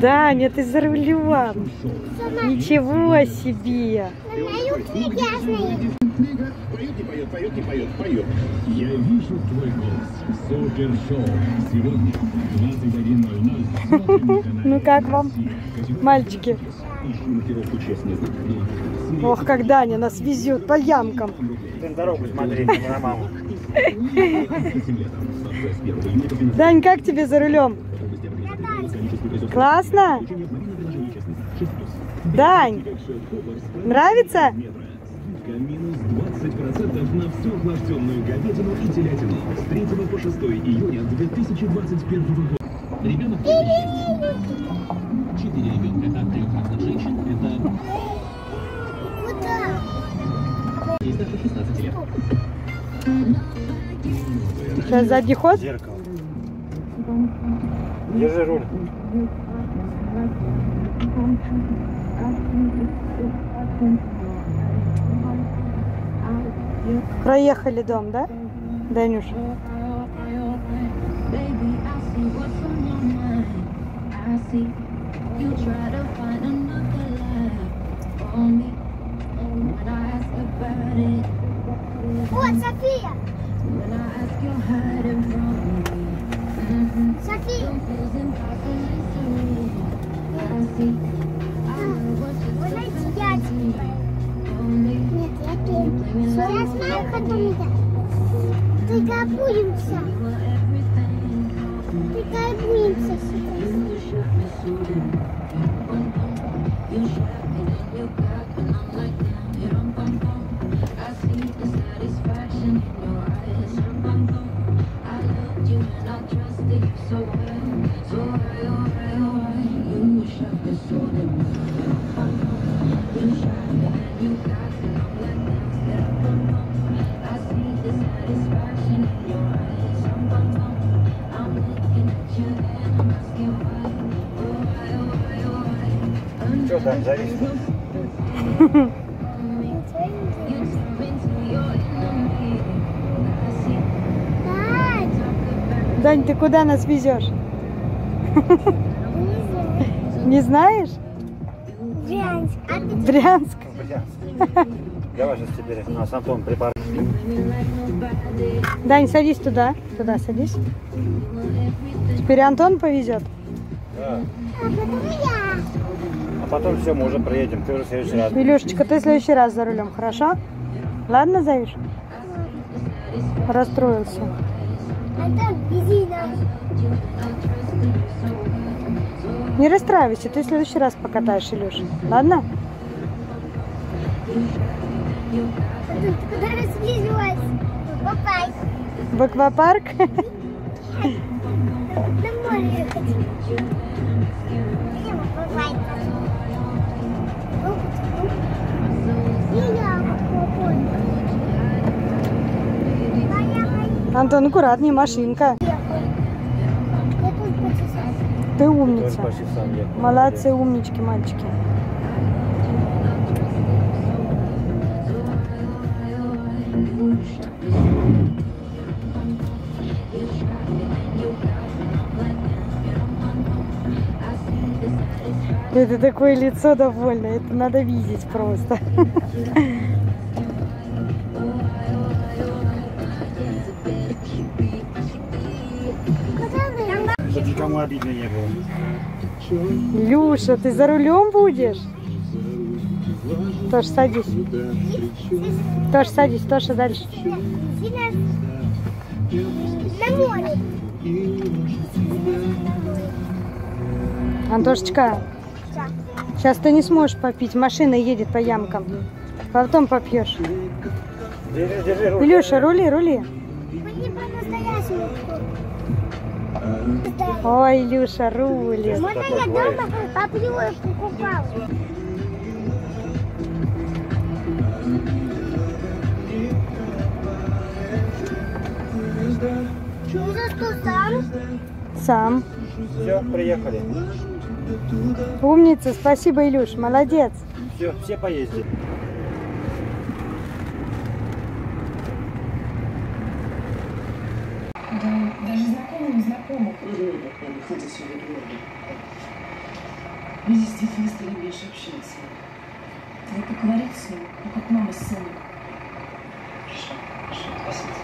Даня, ты за рулем. Ничего себе. Моя юбка грязная. Поет, не поет, поет, не поет, поет. Я вижу твой голос. Супер шоу. Сегодня 21.00. Смотрим на канале Ну как вам, мальчики? Ох, как Даня нас везет по ямкам. Ты дорогу смотри, на маму. Дань, как тебе за рулем? Классно? Дань, нравится? Минус 20% на всю охлажденную говядину и телятину с 3 по 6 июня 2021 года. Ребенок 4 ребенка от трех разных женщин. Это Куда? есть даже 16 лет. Сейчас задний ход. Зеркало. Держи руль. Проехали дом, да? Данюш? Baby, I я знаю, как у меня. Ты капуемся. Ты капуемся so. I see the Что там, завис? Так, Дань, ты куда нас везешь? не знаешь? Брянск. А Брянск. Давай сейчас теперь нас Антон припар. Дань, садись туда. Туда садись. Теперь Антон повезет. Да. А потом я. А потом все, мы уже приедем. Ты уже в следующий раз. Илюшечка, ты в следующий раз за рулем, хорошо? Ладно, Завиш? Расстроился. Не расстраивайся, ты в следующий раз покатаешь, Илюш. Ладно? В аквапарк? На море хочу. Антон, аккуратнее, машинка. Ты умница. Молодцы, умнички, мальчики. Это такое лицо довольное, это надо видеть просто. никому обидно не было. Илюша, ты за рулем будешь? Тоже садись. Тоже садись, тоже дальше. На море. Антошечка, сейчас ты не сможешь попить, машина едет по ямкам. Потом попьешь. Держи, держи руль. Илюша, рули, рули. Ой, Илюша, рули. Можно я дома попью и покупал? За что сам? Сам. Все, приехали. Умница, спасибо, Илюш, молодец. Все, все поездили. по-другому. Выходя сюда города. Мы здесь действительно стали меньше общаться. Ты поговорить с ним, ну как мама с сыном. Хорошо, хорошо, спасибо.